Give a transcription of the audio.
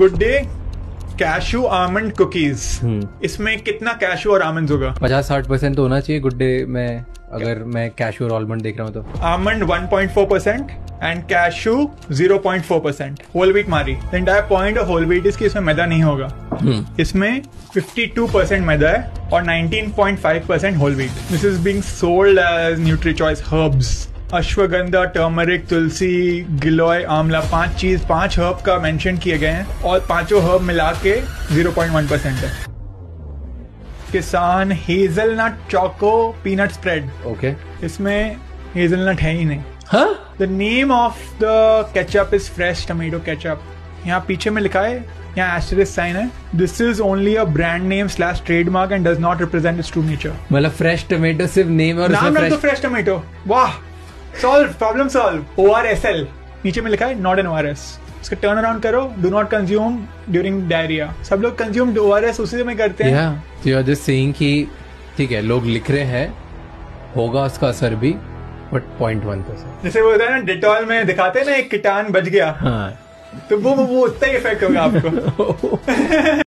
Good Day cashew almond cookies hmm. इसमें कितना cashew और आमंड होगा? पचास साठ परसेंट तो होना चाहिए गुड डे में अगर मैं कैशू और आलमंड देख रहा हूँ तो। Almond 1.4 percent and cashew 0.4 percent whole wheat मारी। पॉइंट ऑफ़ होल व्हीट इसकी इसमें मैदा नहीं होगा। इसमें 52 परसेंट मैदा है और 19.5 percent whole wheat this is being sold as Nutri Choice herbs ashwagandha turmeric tulsi giloy amla पाँच चीज़ पाँच हर्ब का मेंशन किए गए हैं और पाँचों हर्ब मिला के 0.1 परसेंट है। Kissan hazelnut choco peanut spread okay इसमें हेजलनट है ही नहीं। हाँ the name of the ketchup is fresh tomato ketchup यहाँ पीछे में लिखा है यहाँ एस्टरिस साइन है। This is only a brand name slash trademark and does not represent its true nature मतलब फ्रेश टमाटो सिर्फ़ नेम और नाम फ्रेश टमेटो वाह! Solve problem solve O R S L नीचे में लिखा है not N O R S इसका टर्न अराउंड करो do not consume during diarrhoea सब लोग कंज्यूम ओ आर एस उसी में करते हैं। यू आर जस्ट सेइंग कि ठीक है लोग लिख रहे हैं होगा उसका असर भी बट पॉइंट वन परसेंट जैसे वो होता है ना डिटॉल में दिखाते हैं ना एक कीटान बच गया। हाँ। तो वो वो उतना ही इफ़ेक्ट होगा आपको।